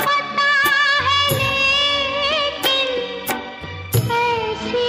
पता है लेकिन ऐसी